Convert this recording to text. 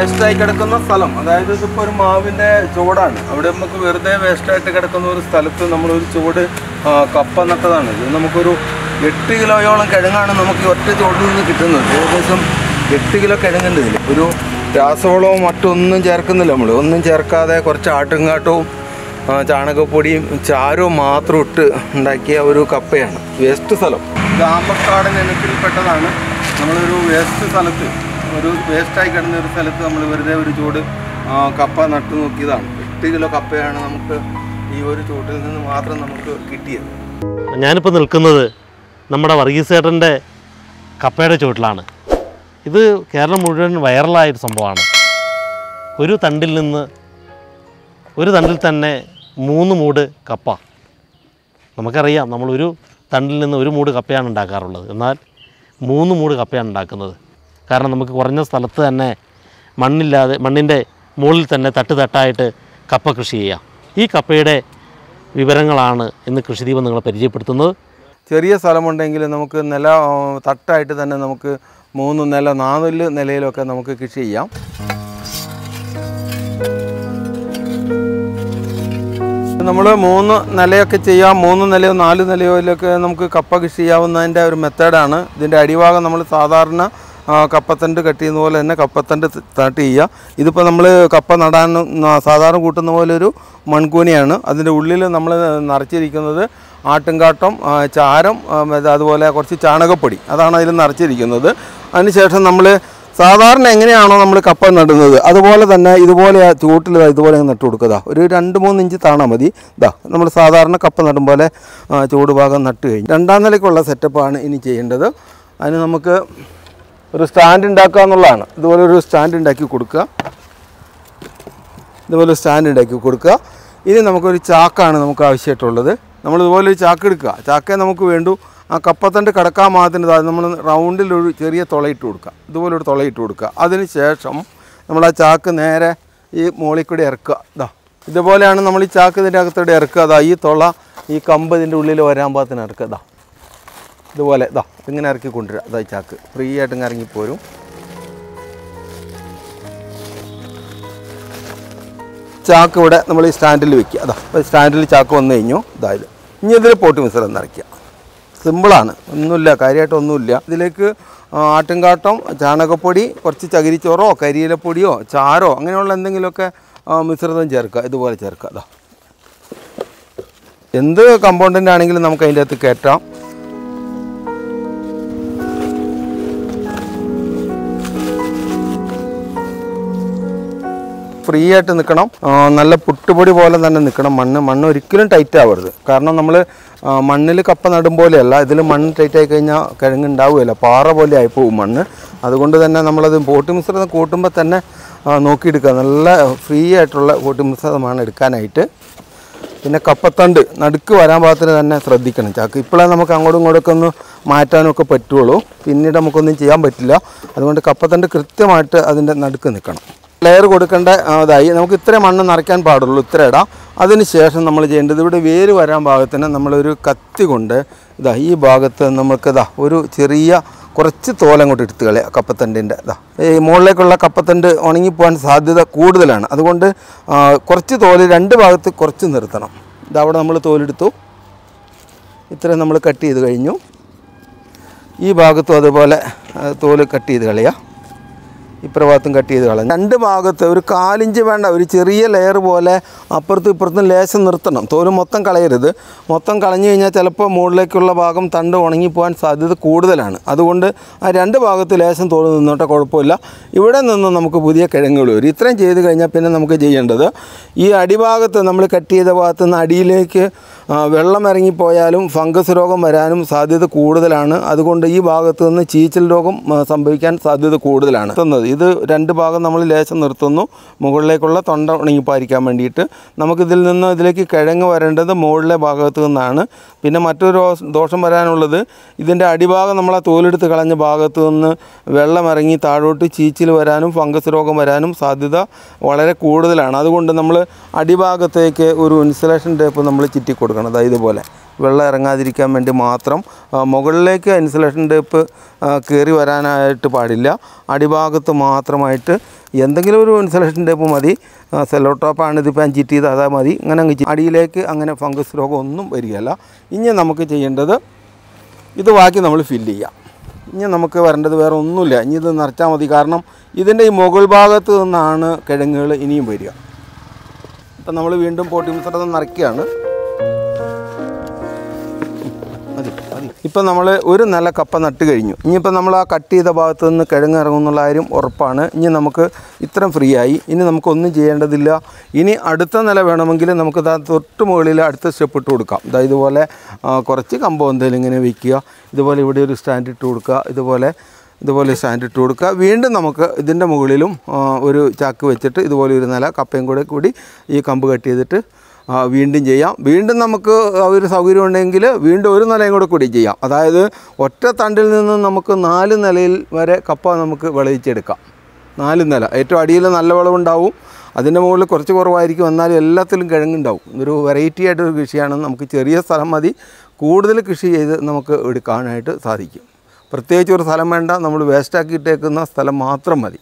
വേസ്റ്റായി കിടക്കുന്ന സ്ഥലം. അതായത് ഇതിപ്പോൾ ഒരു മാവിന്റെ ചുവടാണ്. അവിടെ നമുക്ക് വെറുതെ വേസ്റ്റായിട്ട് കിടക്കുന്ന ഒരു സ്ഥലത്ത് നമ്മളൊരു ചുവട് കപ്പ നട്ടതാണ്. ഇത് നമുക്കൊരു എട്ട് കിലോയോളം കിഴങ്ങാണ് നമുക്ക് ഒറ്റ ചുവടിൽ നിന്ന് കിട്ടുന്നത്. ഏകദേശം എട്ട് കിലോ കിഴങ്ങുണ്ട് ഇതിൽ ഒരു രാസവളവും മറ്റൊന്നും ചേർക്കുന്നില്ല നമ്മൾ ഒന്നും ചേർക്കാതെ കുറച്ച് ആട്ടുംകാട്ടവും ചാണകപ്പൊടിയും ചാരവും മാത്രം ഇട്ട് ഉണ്ടാക്കിയ ഒരു കപ്പയാണ്. വേസ്റ്റ് സ്ഥലം. ഗാമ്പക്കാടൻ ഇനത്തിൽപ്പെട്ടതാണ് നമ്മളൊരു വേസ്റ്റ് സ്ഥലത്ത് ഒരു വേസ്റ്റായി കിടന്ന ഒരു സ്ഥലത്ത് നമ്മൾ വെറുതെ ഒരു ചൂട് കപ്പ നട്ടു നോക്കിയതാണ്. എട്ട് കിലോ കപ്പയാണ് നമുക്ക് ഈ ഒരു ചൂട്ടിൽ നിന്ന് മാത്രം നമുക്ക് കിട്ടിയത്. ഞാനിപ്പോൾ നിൽക്കുന്നത് നമ്മുടെ വർഗീസേട്ടന്റെ കപ്പയുടെ ചുവട്ടിലാണ് ഇത് കേരളം മുഴുവൻ വൈറലായൊരു സംഭവമാണ്. ഒരു തണ്ടിൽ നിന്ന് ഒരു തണ്ടിൽ തന്നെ മൂന്ന് മൂട് കപ്പ. നമുക്കറിയാം നമ്മളൊരു തണ്ടിൽ നിന്ന് ഒരു മൂട് കപ്പയാണ് ഉണ്ടാക്കാറുള്ളത്. എന്നാൽ മൂന്ന് മൂട് കപ്പയാണ് ഉണ്ടാക്കുന്നത്. കാരണം നമുക്ക് കുറഞ്ഞ സ്ഥലത്ത് തന്നെ മണ്ണില്ലാതെ മണ്ണിന്റെ മുകളിൽ തന്നെ തട്ട് തട്ടായിട്ട് കപ്പ കൃഷി ചെയ്യാം. ഈ കപ്പയുടെ വിവരങ്ങളാണ് ഇന്ന് കൃഷിദീപം നിങ്ങളെ പരിചയപ്പെടുത്തുന്നത്. ചെറിയ സ്ഥലമുണ്ടെങ്കിൽ നമുക്ക് നില തട്ടായിട്ട് തന്നെ നമുക്ക് മൂന്ന് നില നാല് നിലയിലൊക്കെ നമുക്ക് കൃഷി ചെയ്യാം. നമ്മൾ മൂന്ന് നിലയൊക്കെ ചെയ്യാം. മൂന്ന് നിലയോ നാല് നിലയോയിലൊക്കെ നമുക്ക് കപ്പ കൃഷി ചെയ്യാവുന്നതിന്റെ ഒരു മെത്തേഡാണ്. ഇതിന്റെ അടിഭാഗം നമ്മൾ സാധാരണ കപ്പത്തണ്ട് കട്ട് ചെയ്യുന്ന പോലെ തന്നെ കപ്പത്തണ്ട് തട്ട് ചെയ്യുക. ഇതിപ്പോൾ നമ്മൾ കപ്പ നടാൻ സാധാരണ കൂട്ടുന്ന പോലെ ഒരു മൺകൂനിയാണ്. അതിന്റെ ഉള്ളിൽ നമ്മൾ നിറച്ചിരിക്കുന്നത് ആട്ടുംകാട്ടം ചാരം അതുപോലെ കുറച്ച് ചാണകപ്പൊടി. അതാണ് അതിൽ നിറച്ചിരിക്കുന്നത്. അതിനുശേഷം നമ്മൾ സാധാരണ എങ്ങനെയാണോ നമ്മൾ കപ്പ നടുന്നത് അതുപോലെ തന്നെ ഇതുപോലെ ചൂട്ടിൽ ഇതുപോലെ നട്ട് നട്ടു കൊടുക്കുക ഒരു രണ്ട് മൂന്ന് ഇഞ്ച് താണാൽ മതി. ഇതാ നമ്മൾ സാധാരണ കപ്പ നടും പോലെ ചൂട് ഭാഗം നട്ട് കഴിഞ്ഞു രണ്ടാം നിലയ്ക്കുള്ള സെറ്റപ്പാണ് ഇനി ചെയ്യേണ്ടത്. അതിന് നമുക്ക് ഒരു സ്റ്റാൻഡ് ഉണ്ടാക്കുക എന്നുള്ളതാണ്. ഇതുപോലെ ഒരു സ്റ്റാൻഡ് ഉണ്ടാക്കി കൊടുക്കുക. ഇതുപോലെ സ്റ്റാൻഡ് ഉണ്ടാക്കി കൊടുക്കുക. ഇനി നമുക്കൊരു ചാക്കാണ് നമുക്ക് ആവശ്യമായിട്ടുള്ളത്. നമ്മൾ ഇതുപോലെ ഒരു ചാക്ക് എടുക്കുക. ചാക്കേ നമുക്ക് വേണ്ടു. ആ കപ്പത്തണ്ട് കിടക്കാൻ മാത്രത്തിന് താഴെ നമ്മൾ റൗണ്ടിൽ ഒരു ചെറിയ തുളയിട്ട് കൊടുക്കുക. ഇതുപോലെ ഒരു തുളയിട്ട് കൊടുക്കുക. അതിന് ശേഷം നമ്മൾ ആ ചാക്ക് നേരെ ഈ മുകളിൽ കൂടി ഇറക്കുക. ഇതാ ഇതുപോലെയാണ് നമ്മൾ ഈ ചാക്ക് ഇതിന്റെ അകത്തോടെ ഇറക്കുക. അതാ ഈ തുള ഈ കമ്പ് ഇതിന്റെ ഉള്ളിൽ വരാൻ പാകത്തിന് ഇറക്കുക. ഇതാ ഇതുപോലെ ഇതാ ഇങ്ങനെ ഇറക്കി കൊണ്ടുവരിക ഇതാ ചാക്ക്. ഫ്രീ ആയിട്ട് ഇങ്ങനെ ഇറങ്ങിപ്പോരും ചാക്ക് ഇവിടെ നമ്മൾ ഈ സ്റ്റാൻഡിൽ വെക്കുക. അതാ സ്റ്റാൻഡിൽ ചാക്ക് വന്നു കഴിഞ്ഞു. ഇതായത് ഇനി ഇതിൽ പോട്ട് മിശ്രം നിറയ്ക്കുക സിമ്പിളാണ് ഒന്നുമില്ല കാര്യമായിട്ടൊന്നുമില്ല ഇതിലേക്ക് ആട്ടുംകാട്ടം ചാണകപ്പൊടി കുറച്ച് ചകിരിച്ചോറോ കരിയിലപ്പൊടിയോ ചാരോ അങ്ങനെയുള്ള എന്തെങ്കിലുമൊക്കെ മിശ്രിതം ചേർക്കുക. ഇതുപോലെ ചേർക്കുക. അതാ എന്ത് കമ്പൗണ്ടിന്റെ ആണെങ്കിലും നമുക്ക് അതിന്റെ അകത്ത് കയറ്റാം. ഫ്രീ ആയിട്ട് നിൽക്കണം നല്ല പുട്ടുപൊടി പോലെ തന്നെ നിൽക്കണം മണ്ണ് മണ്ണ് ഒരിക്കലും ടൈറ്റ് ആവരുത്. കാരണം നമ്മൾ മണ്ണിൽ കപ്പ നടും പോലെയല്ല ഇതിൽ മണ്ണ് ടൈറ്റ് ആയി കഴിഞ്ഞാൽ കിഴങ്ങ് ഉണ്ടാവുകയില്ല പാറ പോലെ ആയിപ്പോവും മണ്ണ്. അതുകൊണ്ട് തന്നെ നമ്മളത് പോട്ട് മിശ്രിതം കൂട്ടുമ്പോൾ തന്നെ നോക്കിയെടുക്കുക. നല്ല ഫ്രീ ആയിട്ടുള്ള പോട്ട് മിശ്രിതമാണ് എടുക്കാനായിട്ട്. പിന്നെ കപ്പത്തണ്ട് നടുക്ക് വരാൻ പാകത്തിന് തന്നെ ശ്രദ്ധിക്കണം. ചാക്ക് ഇപ്പോഴേ നമുക്ക് അങ്ങോട്ടും ഇങ്ങോട്ടൊക്കെ ഒന്ന് മാറ്റാനൊക്കെ പറ്റുള്ളൂ. പിന്നീട് നമുക്കൊന്നും ചെയ്യാൻ പറ്റില്ല. അതുകൊണ്ട് കപ്പത്തണ്ട് കൃത്യമായിട്ട് അതിന്റെ നടുക്ക് നിൽക്കണം ലെയർ കൊടുക്കേണ്ട ഇതായി. നമുക്ക് ഇത്ര മണ്ണ് നിറയ്ക്കാൻ പാടുള്ളൂ ഇത്ര ഇടാം. അതിന് ശേഷം നമ്മൾ ചെയ്യേണ്ടത് ഇവിടെ വേര് വരാൻ ഭാഗത്തിന് നമ്മളൊരു കത്തി കൊണ്ട് ഇതാ ഈ ഭാഗത്ത് നമുക്ക് ഇതാ ഒരു ചെറിയ കുറച്ച് തോലങ്ങോട്ട് എടുത്ത് കളയാം കപ്പത്തണ്ടിന്റെ ഇതാ. ഈ മുകളിലേക്കുള്ള കപ്പത്തണ്ട് ഉണങ്ങിപ്പോകാൻ സാധ്യത കൂടുതലാണ്. അതുകൊണ്ട് കുറച്ച് തോൽ രണ്ട് ഭാഗത്ത് കുറച്ച് നിർത്തണം. ഇതവിടെ നമ്മൾ തോലെടുത്തു. ഇത്രയും നമ്മൾ കട്ട് ചെയ്ത് കഴിഞ്ഞു. ഈ ഭാഗത്തും അതുപോലെ തോൽ കട്ട് ചെയ്ത് കളയുക ഇപ്പുറഭാഗത്തും കട്ട് ചെയ്ത് കളഞ്ഞു. രണ്ട് ഭാഗത്ത് ഒരു കാലിഞ്ച് വേണ്ട ഒരു ചെറിയ ലെയർ പോലെ അപ്പുറത്തും ഇപ്പുറത്തും ലേശം നിർത്തണം. തോൽ മൊത്തം കളയരുത്. മൊത്തം കളഞ്ഞു കഴിഞ്ഞാൽ ചിലപ്പോൾ മുകളിലേക്കുള്ള ഭാഗം തണ്ട് ഉണങ്ങിപ്പോകാൻ സാധ്യത കൂടുതലാണ്. അതുകൊണ്ട് ആ രണ്ട് ഭാഗത്ത് ലേശം തോൽ നിന്നോട്ടെ കുഴപ്പമില്ല. ഇവിടെ നിന്ന് നമുക്ക് പുതിയ കിഴങ്ങുകൾ വരും. ഇത്രയും ചെയ്ത് കഴിഞ്ഞാൽ പിന്നെ നമുക്ക് ചെയ്യേണ്ടത് ഈ അടിഭാഗത്ത് നമ്മൾ കട്ട് ചെയ്ത ഭാഗത്ത് നിന്ന് അടിയിലേക്ക് വെള്ളം ഇറങ്ങിപ്പോയാലും ഫംഗസ് രോഗം വരാനും സാധ്യത കൂടുതലാണ്. അതുകൊണ്ട് ഈ ഭാഗത്ത് നിന്ന് ചീച്ചൽ രോഗം സംഭവിക്കാൻ സാധ്യത കൂടുതലാണ്. നിർത്തുന്നത് ഇത് രണ്ട് ഭാഗം നമ്മൾ ലേശം നിർത്തുന്നു. മുകളിലേക്കുള്ള തൊണ്ട ഉണങ്ങിപ്പായിരിക്കാൻ വേണ്ടിയിട്ട്. നമുക്കിതിൽ നിന്ന് ഇതിലേക്ക് കിഴങ്ങ് വരേണ്ടത് മുകളിലെ ഭാഗത്ത് നിന്നാണ്. പിന്നെ മറ്റൊരു ദോഷം വരാനുള്ളത് ഇതിന്റെ അടിഭാഗം നമ്മൾ ആ തോലെടുത്ത് കളഞ്ഞ ഭാഗത്ത് നിന്ന് വെള്ളം ഇറങ്ങി താഴോട്ട് ചീച്ചിൽ വരാനും ഫംഗസ് രോഗം വരാനും സാധ്യത വളരെ കൂടുതലാണ്. അതുകൊണ്ട് നമ്മൾ അടിഭാഗത്തേക്ക് ഒരു ഇൻസുലേഷൻ ടേപ്പ് നമ്മൾ ചുറ്റി കൊടുക്കണം. അതായത് ഇതുപോലെ. വെള്ളം ഇറങ്ങാതിരിക്കാൻ വേണ്ടി മാത്രം മുകളിലേക്ക് ഇൻസുലേഷൻ ടേപ്പ് കയറി വരാനായിട്ട് പാടില്ല. അടിഭാഗത്ത് മാത്രമായിട്ട് എന്തെങ്കിലും ഒരു ഇൻസുലേഷൻ ടേപ്പ് മതി. സെല്ലോ ടോപ്പാണ് ഇതിപ്പോൾ ഞാൻ ചിറ്റ് ചെയ്ത് അതാ മതി. ഇങ്ങനെ അങ്ങ് അടിയിലേക്ക് അങ്ങനെ ഫംഗസ് രോഗം ഒന്നും വരികയല്ല. ഇനി നമുക്ക് ചെയ്യേണ്ടത് ഇത് ബാക്കി നമ്മൾ ഫില്ല് ചെയ്യാം. ഇനി നമുക്ക് വരേണ്ടത് വേറെ ഒന്നുമില്ല. ഇനി ഇത് നിറച്ചാൽ മതി. കാരണം ഇതിന്റെ ഈ മുകൾ ഭാഗത്ത് നിന്നാണ് കിഴങ്ങുകൾ ഇനിയും വരിക. ഇപ്പം നമ്മൾ വീണ്ടും പോട്ടി മിശ്രിതം നിറയ്ക്കുകയാണ്. ഇപ്പം നമ്മൾ ഒരു നല്ല കപ്പ നട്ട് കഴിഞ്ഞു. ഇനിയിപ്പോൾ നമ്മൾ ആ കട്ട് ചെയ്ത ഭാഗത്തു നിന്ന് കിഴങ്ങ് ഇറങ്ങുന്നുള്ള കാര്യം ഉറപ്പാണ്. ഇനി നമുക്ക് ഇത്രയും ഫ്രീ ആയി. ഇനി നമുക്കൊന്നും ചെയ്യേണ്ടതില്ല. ഇനി അടുത്ത നില വേണമെങ്കിൽ നമുക്ക് തൊട്ട് മുകളിൽ അടുത്ത സ്റ്റെപ്പ് ഇട്ട് കൊടുക്കാം. ഇതാ ഇതുപോലെ കുറച്ച് കമ്പോ എന്തെങ്കിലും ഇങ്ങനെ വയ്ക്കുക ഇതുപോലെ ഇവിടെ ഒരു സ്റ്റാൻഡ് ഇട്ട് കൊടുക്കുക. ഇതുപോലെ ഇതുപോലെ സ്റ്റാൻഡ് ഇട്ട് കൊടുക്കുക. വീണ്ടും നമുക്ക് ഇതിന്റെ മുകളിലും ഒരു ചാക്ക് വെച്ചിട്ട് ഇതുപോലെ ഒരു നില കപ്പയും കൂടെ കൂടി ഈ കമ്പ് കട്ട് ചെയ്തിട്ട് വീണ്ടും ചെയ്യാം. വീണ്ടും നമുക്ക് ഒരു സൗകര്യം ഉണ്ടെങ്കിൽ വീണ്ടും ഒരു നിലയും കൂടെ കൂടി ചെയ്യാം. അതായത് ഒറ്റ തണ്ടിൽ നിന്ന് നമുക്ക് നാല് നിലയിൽ വരെ കപ്പ നമുക്ക് വിളയിച്ചെടുക്കാം. നാല് നില. ഏറ്റവും അടിയിൽ നല്ല വിളവുണ്ടാവും. അതിന്റെ മുകളിൽ കുറച്ച് കുറവായിരിക്കും. എന്നാലും എല്ലാത്തിലും കിഴങ്ങുണ്ടാവും. ഒരു വെറൈറ്റി ആയിട്ടൊരു കൃഷിയാണ്. നമുക്ക് ചെറിയ സ്ഥലം മതി. കൂടുതൽ കൃഷി ചെയ്ത് നമുക്ക് എടുക്കാനായിട്ട് സാധിക്കും. പ്രത്യേകിച്ച് ഒരു സ്ഥലം വേണ്ട. നമ്മൾ വേസ്റ്റാക്കി ഇട്ടേക്കുന്ന സ്ഥലം മാത്രം മതി.